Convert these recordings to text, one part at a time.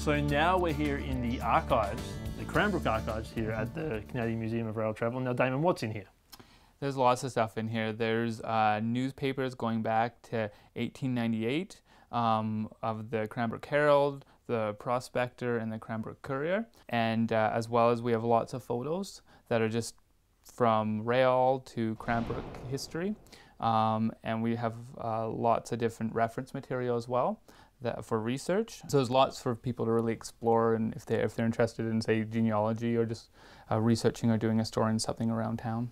So now we're here in the archives, the Cranbrook archives here at the Canadian Museum of Rail Travel. Now, Damon, what's in here? There's lots of stuff in here. There's uh, newspapers going back to 1898 um, of the Cranbrook Herald, the Prospector, and the Cranbrook Courier. And uh, as well as we have lots of photos that are just from rail to Cranbrook history. Um, and we have uh, lots of different reference material as well that for research. So there's lots for people to really explore, and if they if they're interested in say genealogy or just uh, researching or doing a story in something around town.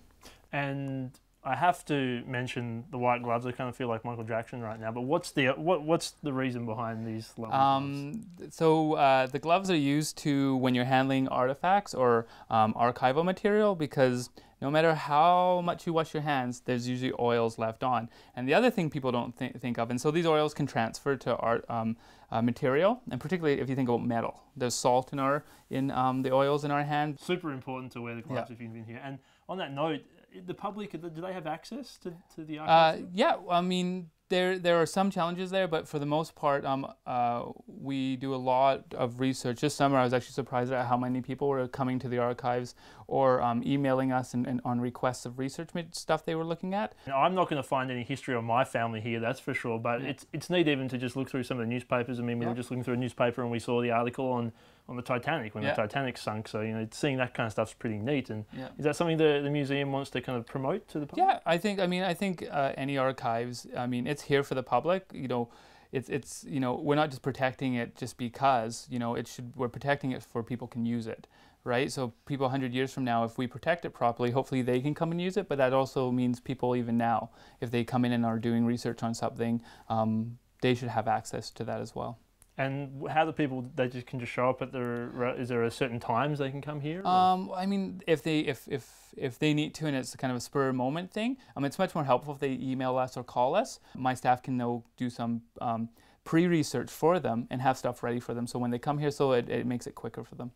And I have to mention the white gloves. I kind of feel like Michael Jackson right now. But what's the what what's the reason behind these gloves? Um, so uh, the gloves are used to when you're handling artifacts or um, archival material because no matter how much you wash your hands, there's usually oils left on. And the other thing people don't th think of, and so these oils can transfer to our um, uh, material, and particularly if you think about metal. There's salt in our in um, the oils in our hand. Super important to wear the gloves yeah. if you've been here. And on that note, the public do they have access to, to the archives? Uh, yeah, I mean there there are some challenges there, but for the most part, um, uh, we do a lot of research. This summer, I was actually surprised at how many people were coming to the archives or um, emailing us and, and, on requests of research stuff they were looking at. I'm not going to find any history of my family here, that's for sure. But yeah. it's it's neat even to just look through some of the newspapers. I mean, we yeah. were just looking through a newspaper and we saw the article on on the Titanic when yeah. the Titanic sunk. So you know, seeing that kind of stuff's pretty neat. And yeah. is that something the the museum wants to kind of promote to the public? Yeah, I think. I mean, I think uh, any archives. I mean, it's here for the public. You know. It's, it's you know we're not just protecting it just because you know it should we're protecting it for people can use it right so people 100 years from now if we protect it properly hopefully they can come and use it but that also means people even now if they come in and are doing research on something um, they should have access to that as well and how do people they just can just show up at the is there a certain times they can come here? Um, I mean, if they if if if they need to and it's kind of a spur moment thing, um, it's much more helpful if they email us or call us. My staff can know do some um, pre-research for them and have stuff ready for them. So when they come here, so it, it makes it quicker for them.